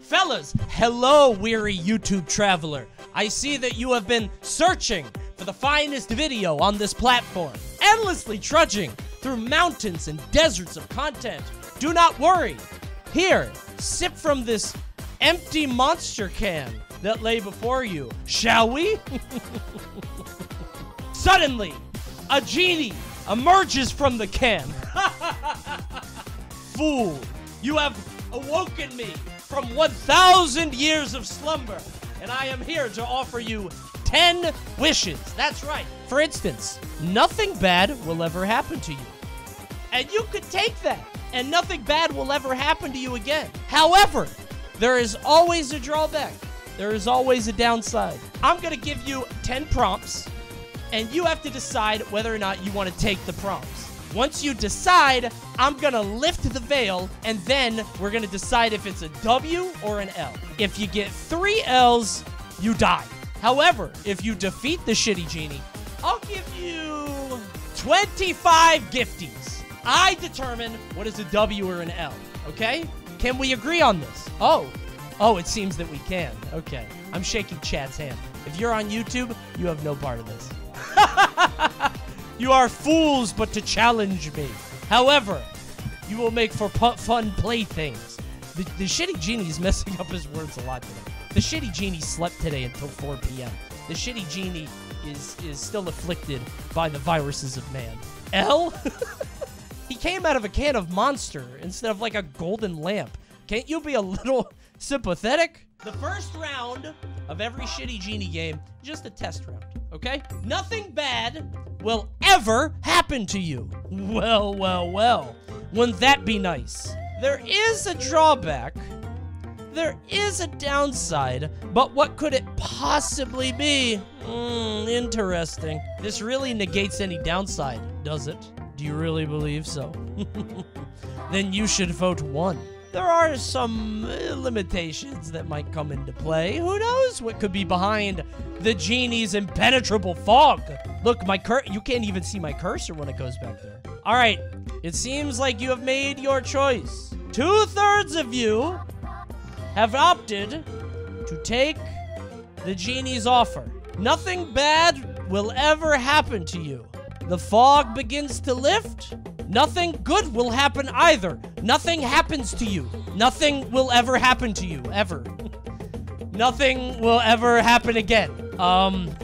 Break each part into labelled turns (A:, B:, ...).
A: Fellas, hello, weary YouTube traveler. I see that you have been searching for the finest video on this platform, endlessly trudging through mountains and deserts of content. Do not worry. Here, sip from this empty monster can that lay before you. Shall we? Suddenly, a genie emerges from the can. Fool, you have awoken me from 1,000 years of slumber, and I am here to offer you 10 wishes. That's right. For instance, nothing bad will ever happen to you. And you could take that, and nothing bad will ever happen to you again. However, there is always a drawback. There is always a downside. I'm going to give you 10 prompts, and you have to decide whether or not you want to take the prompts. Once you decide, I'm gonna lift the veil, and then we're gonna decide if it's a W or an L. If you get three L's, you die. However, if you defeat the shitty genie, I'll give you 25 gifties. I determine what is a W or an L, okay? Can we agree on this? Oh, oh, it seems that we can. Okay, I'm shaking Chad's hand. If you're on YouTube, you have no part of this. You are fools but to challenge me. However, you will make for fun playthings. The, the shitty genie is messing up his words a lot today. The shitty genie slept today until 4 p.m. The shitty genie is is still afflicted by the viruses of man. L? he came out of a can of Monster instead of like a golden lamp. Can't you be a little sympathetic? The first round of every shitty genie game, just a test round, okay? Nothing bad will ever happen to you. Well, well, well. Wouldn't that be nice? There is a drawback. There is a downside, but what could it possibly be? Hmm, interesting. This really negates any downside, does it? Do you really believe so? then you should vote one. There are some uh, limitations that might come into play. Who knows what could be behind the genie's impenetrable fog? Look, my cur- you can't even see my cursor when it goes back there. All right, it seems like you have made your choice. Two thirds of you have opted to take the genie's offer. Nothing bad will ever happen to you. The fog begins to lift. Nothing good will happen either. Nothing happens to you. Nothing will ever happen to you, ever. Nothing will ever happen again. Um,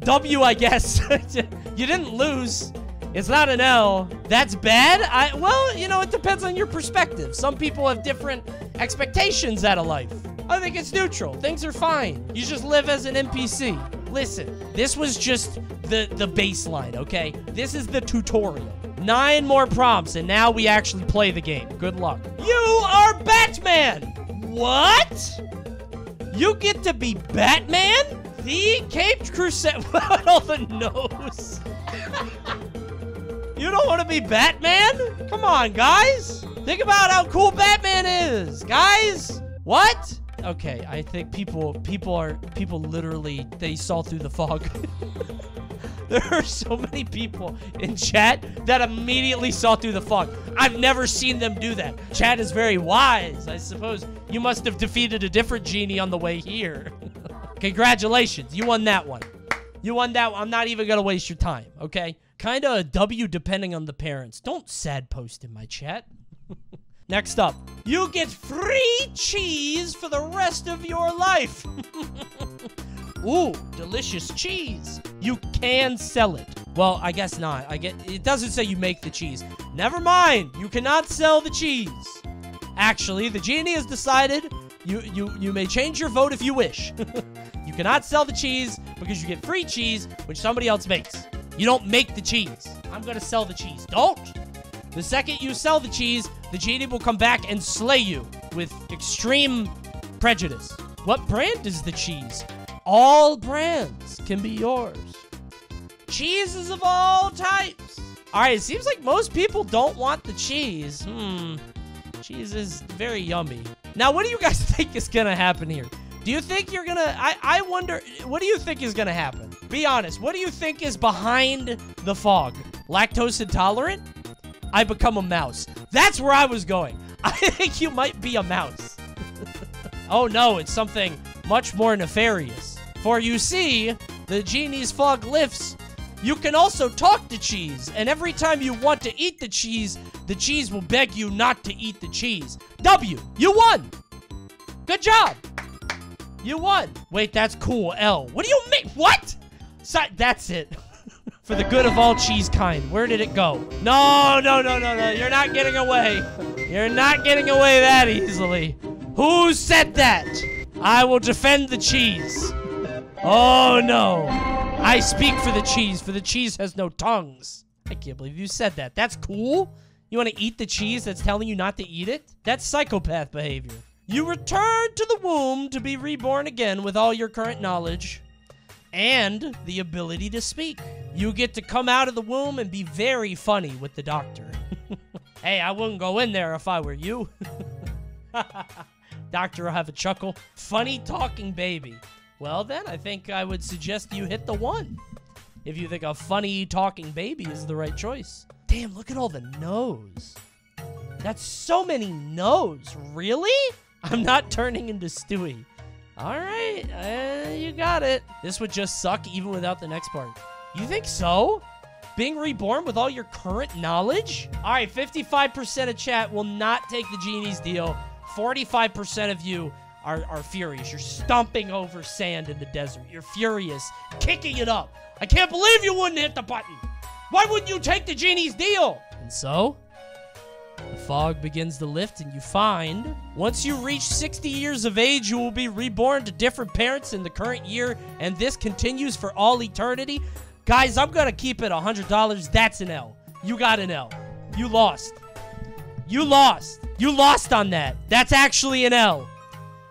A: W, I guess. you didn't lose. It's not an L. That's bad? I well, you know, it depends on your perspective. Some people have different expectations out of life. I think it's neutral. Things are fine. You just live as an NPC. Listen, this was just the the baseline, okay? This is the tutorial. Nine more prompts, and now we actually play the game. Good luck. You are Batman! What? You get to be Batman? The Caped Crusade. What all the nose? you don't want to be Batman? Come on, guys. Think about how cool Batman is, guys. What? Okay, I think people people are people literally they saw through the fog. there are so many people in chat that immediately saw through the fog. I've never seen them do that. Chat is very wise. I suppose you must have defeated a different genie on the way here. Congratulations, you won that one. You won that one. I'm not even gonna waste your time, okay? Kinda a W depending on the parents. Don't sad post in my chat. Next up, you get free cheese for the rest of your life. Ooh, delicious cheese. You can sell it. Well, I guess not. I get it doesn't say you make the cheese. Never mind. You cannot sell the cheese. Actually, the genie has decided you you you may change your vote if you wish. you cannot sell the cheese because you get free cheese which somebody else makes. You don't make the cheese. I'm going to sell the cheese. Don't. The second you sell the cheese, the genie will come back and slay you with extreme prejudice. What brand is the cheese? All brands can be yours. Cheeses of all types. All right, it seems like most people don't want the cheese. Hmm. Cheese is very yummy. Now, what do you guys think is to happen here? Do you think you're to... I, I wonder... What do you think is to happen? Be honest. What do you think is behind the fog? Lactose intolerant? I become a mouse. That's where I was going. I think you might be a mouse. Oh no, it's something much more nefarious. For you see, the genie's fog lifts. You can also talk to cheese, and every time you want to eat the cheese, the cheese will beg you not to eat the cheese. W, you won! Good job! You won! Wait, that's cool, L. What do you mean? What? So, that's it. For the good of all cheese kind. Where did it go? No, no, no, no, no. You're not getting away. You're not getting away that easily. Who said that? I will defend the cheese. Oh, no. I speak for the cheese, for the cheese has no tongues. I can't believe you said that. That's cool? You want to eat the cheese that's telling you not to eat it? That's psychopath behavior. You return to the womb to be reborn again with all your current knowledge and the ability to speak. You get to come out of the womb and be very funny with the doctor. hey, I wouldn't go in there if I were you. doctor will have a chuckle. Funny talking baby. Well, then, I think I would suggest you hit the one. If you think a funny talking baby is the right choice. Damn, look at all the no's. That's so many no's. Really? I'm not turning into Stewie. All right, uh, you got it. This would just suck even without the next part. You think so? Being reborn with all your current knowledge? All right, 55% of chat will not take the genie's deal. 45% of you are, are furious. You're stomping over sand in the desert. You're furious, kicking it up. I can't believe you wouldn't hit the button. Why wouldn't you take the genie's deal? And so, the fog begins to lift, and you find once you reach 60 years of age, you will be reborn to different parents in the current year, and this continues for all eternity. Guys, I'm gonna keep it $100. That's an L. You got an L. You lost. You lost. You lost on that. That's actually an L.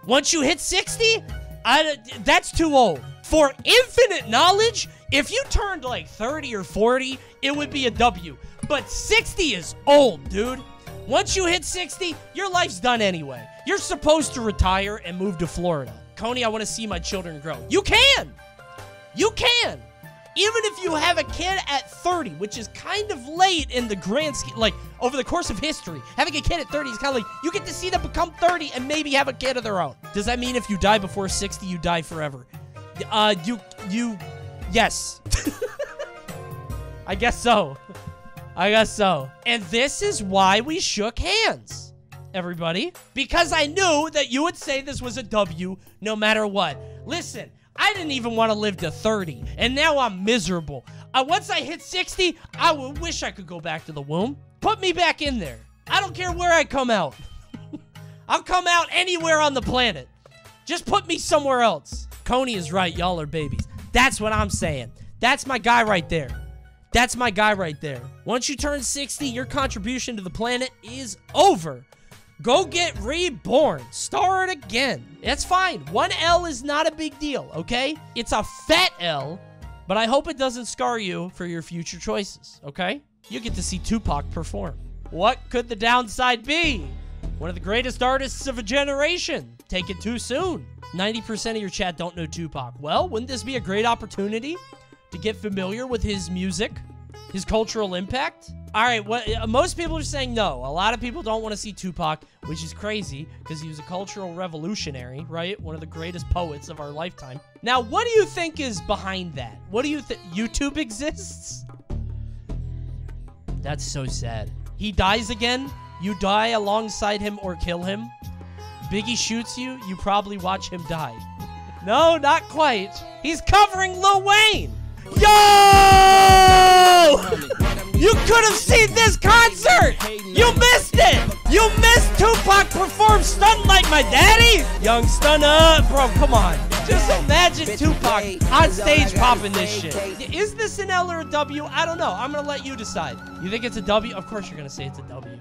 A: Once you hit 60, I, that's too old. For infinite knowledge, if you turned like 30 or 40, it would be a W. But 60 is old, dude. Once you hit 60, your life's done anyway. You're supposed to retire and move to Florida. Coney, I want to see my children grow. You can! You can! Even if you have a kid at 30, which is kind of late in the grand scheme, like over the course of history, having a kid at 30 is kind of like you get to see them become 30 and maybe have a kid of their own. Does that mean if you die before 60, you die forever? Uh, you, you, yes. I guess so. I guess so. And this is why we shook hands, everybody. Because I knew that you would say this was a W no matter what. Listen, I didn't even want to live to 30, and now I'm miserable. Uh, once I hit 60, I would wish I could go back to the womb. Put me back in there. I don't care where I come out. I'll come out anywhere on the planet. Just put me somewhere else. Coney is right. Y'all are babies. That's what I'm saying. That's my guy right there. That's my guy right there. Once you turn 60, your contribution to the planet is over. Go get reborn. Start again. That's fine. One L is not a big deal, okay? It's a fat L, but I hope it doesn't scar you for your future choices, okay? You get to see Tupac perform. What could the downside be? One of the greatest artists of a generation. Take it too soon. 90% of your chat don't know Tupac. Well, wouldn't this be a great opportunity to get familiar with his music, his cultural impact. All right, what uh, most people are saying no. A lot of people don't want to see Tupac, which is crazy because he was a cultural revolutionary, right? One of the greatest poets of our lifetime. Now, what do you think is behind that? What do you think? YouTube exists? That's so sad. He dies again. You die alongside him or kill him. Biggie shoots you. You probably watch him die. No, not quite. He's covering Lil Wayne. Yo! You could have seen this concert! You missed it! You missed Tupac perform Stuntin' Like My Daddy? Young Stunner! Bro, come on. Just imagine Tupac on stage popping this shit. Is this an L or a W? I don't know. I'm gonna let you decide. You think it's a W? Of course you're gonna say it's a W.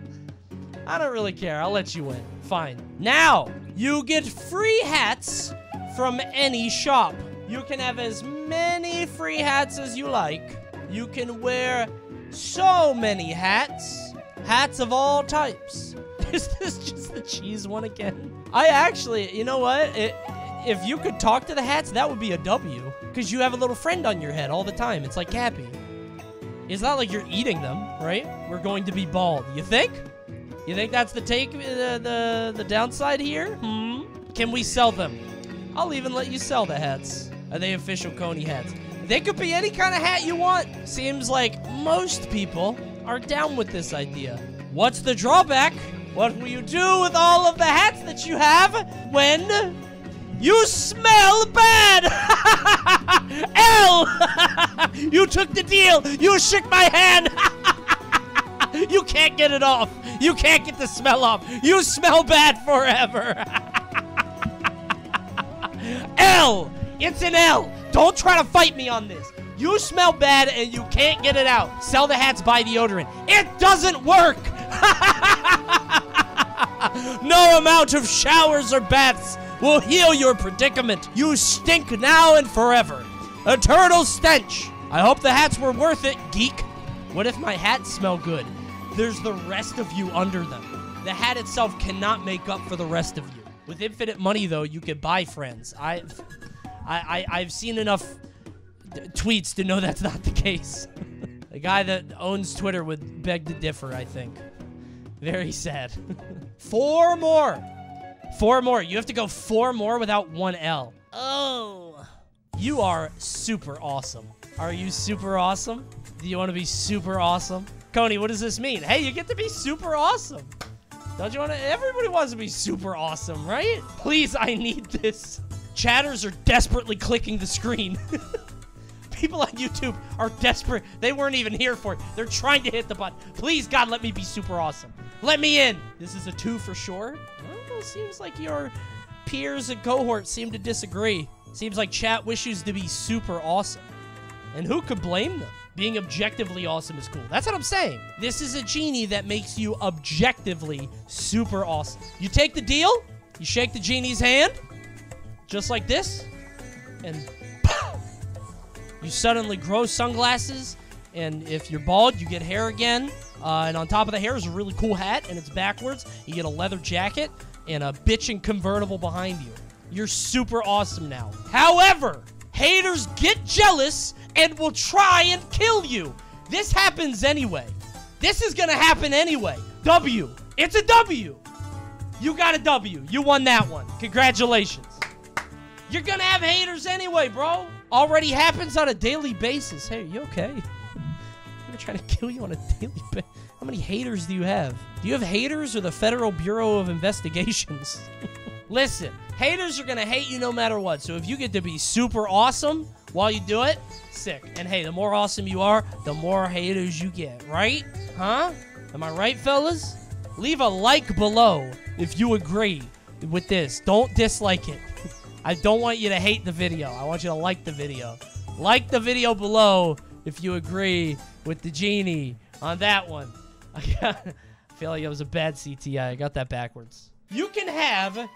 A: I don't really care. I'll let you win. Fine. Now, you get free hats from any shop. You can have as many free hats as you like. You can wear so many hats. Hats of all types. Is this just the cheese one again? I actually, you know what? It, if you could talk to the hats, that would be a W. Because you have a little friend on your head all the time. It's like Cappy. It's not like you're eating them, right? We're going to be bald. You think? You think that's the take, the, the, the downside here? Hmm? Can we sell them? I'll even let you sell the hats. Are they official Coney hats? They could be any kind of hat you want. Seems like most people are down with this idea. What's the drawback? What will you do with all of the hats that you have when you smell bad? L! you took the deal. You shook my hand. you can't get it off. You can't get the smell off. You smell bad forever. L! It's an L. Don't try to fight me on this. You smell bad and you can't get it out. Sell the hats, buy deodorant. It doesn't work. no amount of showers or baths will heal your predicament. You stink now and forever. Eternal stench. I hope the hats were worth it, geek. What if my hats smell good? There's the rest of you under them. The hat itself cannot make up for the rest of you. With infinite money, though, you could buy friends. I, I, I have seen enough tweets to know that's not the case. the guy that owns Twitter would beg to differ. I think. Very sad. four more. Four more. You have to go four more without one L. Oh. You are super awesome. Are you super awesome? Do you want to be super awesome? Coney, what does this mean? Hey, you get to be super awesome. Don't you want to? Everybody wants to be super awesome, right? Please, I need this. Chatters are desperately clicking the screen. People on YouTube are desperate. They weren't even here for it. They're trying to hit the button. Please, God, let me be super awesome. Let me in. This is a two for sure. Well, seems like your peers and cohorts seem to disagree. Seems like chat wishes to be super awesome. And who could blame them? Being objectively awesome is cool. That's what I'm saying. This is a genie that makes you objectively super awesome. You take the deal, you shake the genie's hand, just like this, and you suddenly grow sunglasses. And if you're bald, you get hair again. Uh, and on top of the hair is a really cool hat, and it's backwards. You get a leather jacket and a bitchin' convertible behind you. You're super awesome now. However, haters get jealous and will try and kill you. This happens anyway. This is gonna happen anyway. W. It's a W. You got a W. You won that one. Congratulations. You're gonna have haters anyway, bro. Already happens on a daily basis. Hey, you okay? I'm trying to kill you on a daily basis. How many haters do you have? Do you have haters or the Federal Bureau of Investigations? Listen, haters are gonna hate you no matter what. So if you get to be super awesome while you do it, sick. And hey, the more awesome you are, the more haters you get, right? Huh? Am I right, fellas? Leave a like below if you agree with this. Don't dislike it. I don't want you to hate the video. I want you to like the video. Like the video below if you agree with the genie on that one. I feel like it was a bad CTA. I got that backwards. You can have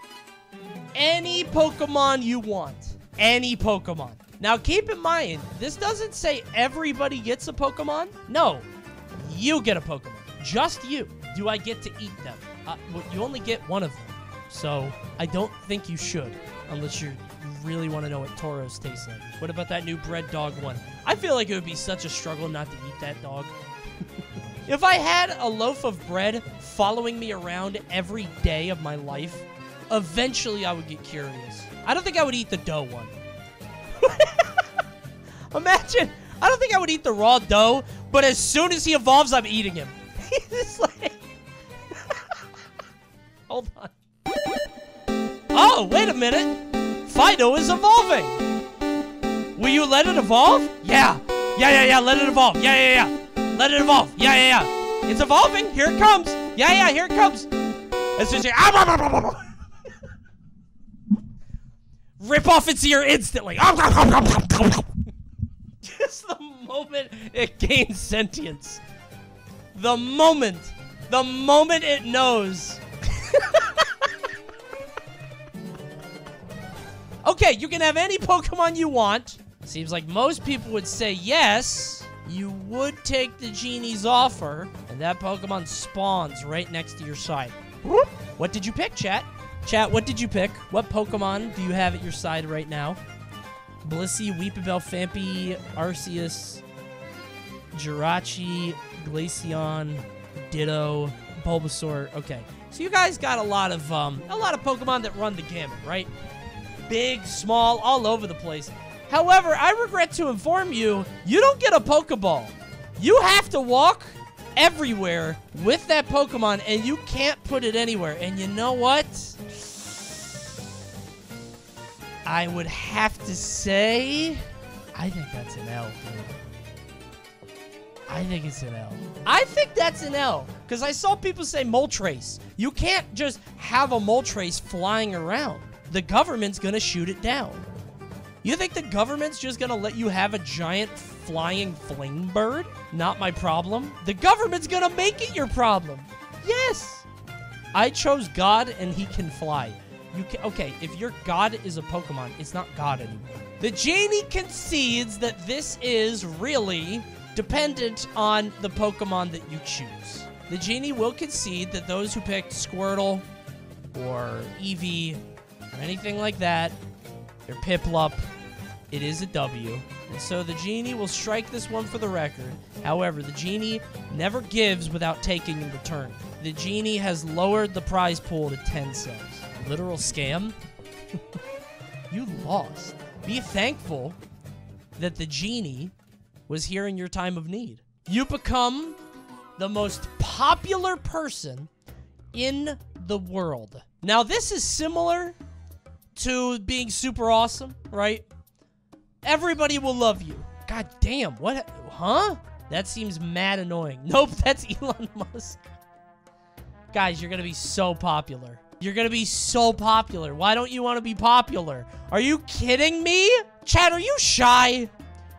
A: any Pokemon you want. Any Pokemon. Now, keep in mind, this doesn't say everybody gets a Pokemon. No, you get a Pokemon. Just you. Do I get to eat them? Uh, you only get one of them. So, I don't think you should, unless you really want to know what Tauros tastes like. What about that new bread dog one? I feel like it would be such a struggle not to eat that dog. if I had a loaf of bread following me around every day of my life, eventually I would get curious. I don't think I would eat the dough one. Imagine, I don't think I would eat the raw dough, but as soon as he evolves, I'm eating him. He's like, hold on. Oh, wait a minute. Fido is evolving. Will you let it evolve? Yeah. Yeah, yeah, yeah. Let it evolve. Yeah, yeah, yeah. Let it evolve. Yeah, yeah, yeah. It's evolving. Here it comes. Yeah, yeah. Here it comes. As soon as you rip off its ear instantly. Ah, Just the moment it gains sentience. The moment. The moment it knows. okay, you can have any Pokemon you want. Seems like most people would say yes. You would take the genie's offer, and that Pokemon spawns right next to your side. What did you pick, chat? Chat, what did you pick? What Pokemon do you have at your side right now? Blissey, Weepinbell, Phanpy, Arceus, Jirachi, Glaceon, Ditto, Bulbasaur. Okay, so you guys got a lot of um, a lot of Pokemon that run the gamut, right? Big, small, all over the place. However, I regret to inform you, you don't get a Pokeball. You have to walk everywhere with that Pokemon, and you can't put it anywhere. And you know what? I would have to say, I think that's an L, dude. I think it's an L. I think that's an L. Because I saw people say Moltres. You can't just have a Moltres flying around. The government's to shoot it down. You think the government's just to let you have a giant flying flame bird? Not my problem. The government's to make it your problem. Yes. I chose God and he can fly. You can, okay, if your God is a Pokemon, it's not God anymore. The genie concedes that this is really dependent on the Pokemon that you choose. The genie will concede that those who picked Squirtle or Eevee or anything like that, or Piplup, it is a W. And so the genie will strike this one for the record. However, the genie never gives without taking in return. The genie has lowered the prize pool to 10 cents. Literal scam? you lost. Be thankful that the genie was here in your time of need. You become the most popular person in the world. Now, this is similar to being super awesome, right? Everybody will love you. God damn, what? Huh? That seems mad annoying. Nope, that's Elon Musk. Guys, you're gonna be so popular. You're gonna be so popular. Why don't you want to be popular? Are you kidding me? Chad, are you shy?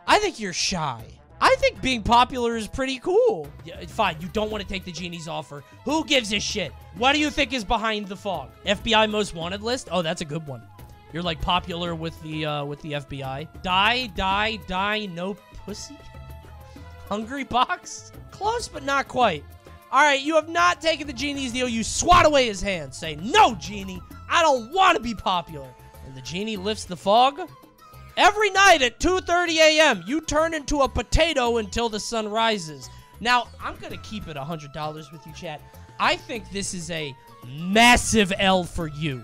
A: I think you're shy. I think being popular is pretty cool. Yeah, fine, you don't want to take the genie's offer. Who gives a shit? What do you think is behind the fog? FBI most wanted list? Oh, that's a good one. You're like popular with the uh, with the FBI. Die, die, die, no pussy. Hungry box? Close, but not quite. All right, you have not taken the genie's deal. You swat away his hand. Say, no, genie, I don't want to be popular. And the genie lifts the fog. Every night at 2.30 a.m., you turn into a potato until the sun rises. Now, I'm going to keep it $100 with you, chat. I think this is a massive L for you.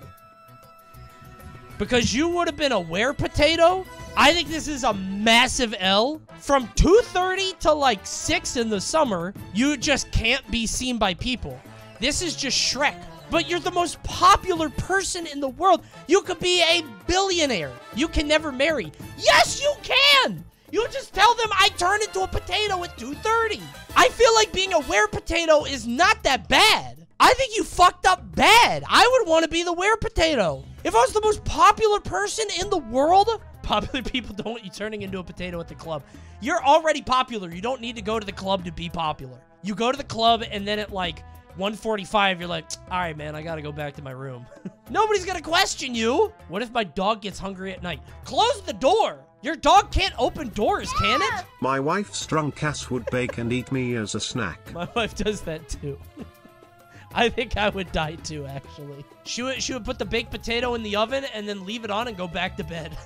A: Because you would have been a where potato? I think this is a massive L. From 2.30 to like 6 in the summer, you just can't be seen by people. This is just Shrek. But you're the most popular person in the world. You could be a billionaire. You can never marry. Yes, you can! You just tell them I turn into a potato at 2.30. I feel like being a where potato is not that bad. I think you fucked up bad. I would want to be the where potato. If I was the most popular person in the world, popular people don't want you turning into a potato at the club. You're already popular. You don't need to go to the club to be popular. You go to the club and then at like 145, you're like, all right, man, I gotta go back to my room. Nobody's gonna question you. What if my dog gets hungry at night? Close the door. Your dog can't open doors, can it?
B: My wife's drunk ass would bake and eat me as a snack.
A: My wife does that too. I think I would die too, actually. She would, she would put the baked potato in the oven and then leave it on and go back to bed.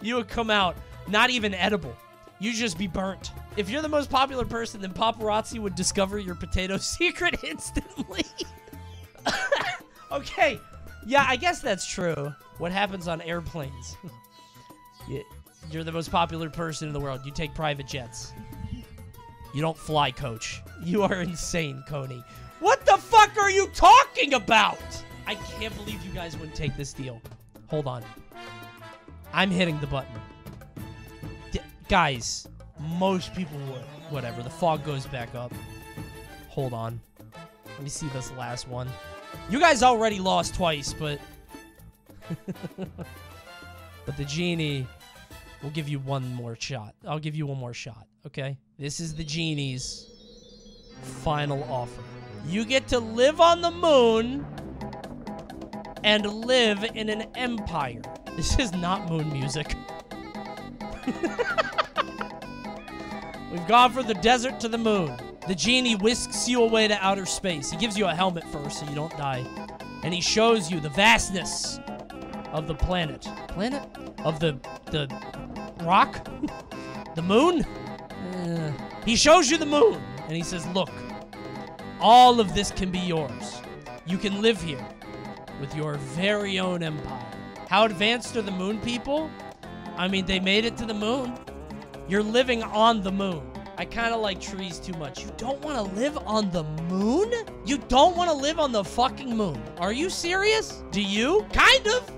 A: you would come out not even edible. You'd just be burnt. If you're the most popular person, then paparazzi would discover your potato secret instantly. okay. Yeah, I guess that's true. What happens on airplanes? You're the most popular person in the world. You take private jets. You don't fly coach. You are insane, Coney. What the fuck are you talking about? I can't believe you guys wouldn't take this deal. Hold on. I'm hitting the button. Guys, most people would. Whatever, the fog goes back up. Hold on. Let me see this last one. You guys already lost twice, but... but the genie will give you one more shot. I'll give you one more shot, okay? This is the genie's final offer. You get to live on the moon and live in an empire. This is not moon music. We've gone from the desert to the moon. The genie whisks you away to outer space. He gives you a helmet first so you don't die. And he shows you the vastness of the planet. Planet? Of the the rock? the moon? Uh, he shows you the moon and he says, "Look, all of this can be yours. You can live here with your very own empire. How advanced are the moon people? I mean, they made it to the moon. You're living on the moon. I kind of like trees too much. You don't want to live on the moon? You don't want to live on the fucking moon. Are you serious? Do you? Kind of.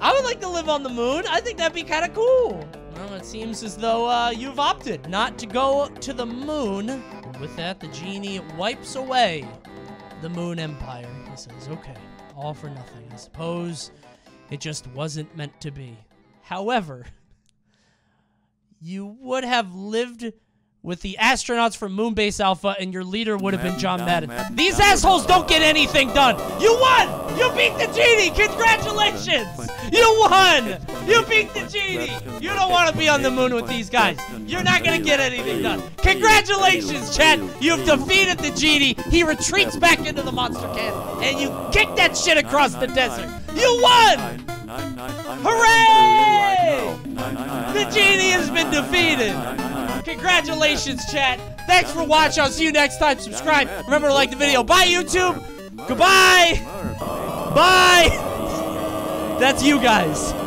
A: I would like to live on the moon. I think that'd be kind of cool. Well, it seems as though uh, you've opted not to go to the moon. And with that, the genie wipes away the moon empire. He says, okay, all for nothing. I suppose it just wasn't meant to be. However, you would have lived with the astronauts from Moonbase Alpha, and your leader would have been John Madden. These assholes don't get anything done. You won! You beat the genie! Congratulations! You won! You beat the genie! You don't want to be on the moon with these guys. You're not gonna get anything done. Congratulations, Chad! You've defeated the genie. He retreats back into the monster can, and you kick that shit across the desert. You won! Hooray! The genie has been defeated. Congratulations, chat. Thanks for watching. I'll see you next time. Subscribe. Remember to like the video. Bye, YouTube. Goodbye. Bye. That's you guys.